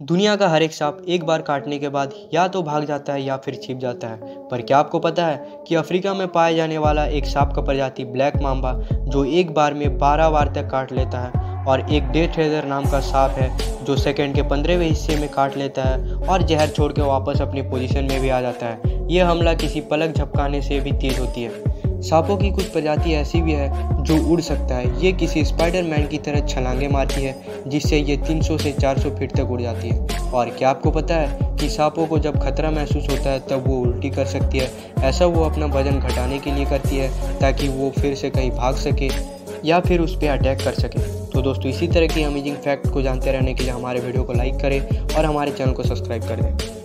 दुनिया का हर एक सांप एक बार काटने के बाद या तो भाग जाता है या फिर छिप जाता है। पर क्या आपको पता है कि अफ्रीका में पाए जाने वाला एक सांप का प्रजाति ब्लैक माम्बा, जो एक बार में 12 बार तक काट लेता है और एक डे ट्रेजर नाम का सांप है, जो सेकंड के पंद्रहवें हिस्से में काट लेता है और जहर छोड़ के वापस अपनी पोजीशन में भी आ जाता है। यह हमला किसी पलक झपकाने से भी तेज होती है। सांपों की कुछ प्रजाति ऐसी भी है जो उड़ सकता है। ये किसी स्पाइडरमैन की तरह छलांगे मारती है, जिससे ये 300 से 400 फीट तक उड़ जाती है। और क्या आपको पता है कि सांपों को जब खतरा महसूस होता है, तब वो उल्टी कर सकती है। ऐसा वो अपना वज़न घटाने के लिए करती है, ताकि वो फिर से कहीं भाग सके या फिर उस पर अटैक कर सके। तो दोस्तों, इसी तरह की अमेजिंग फैक्ट को जानते रहने के लिए हमारे वीडियो को लाइक करें और हमारे चैनल को सब्सक्राइब कर दें।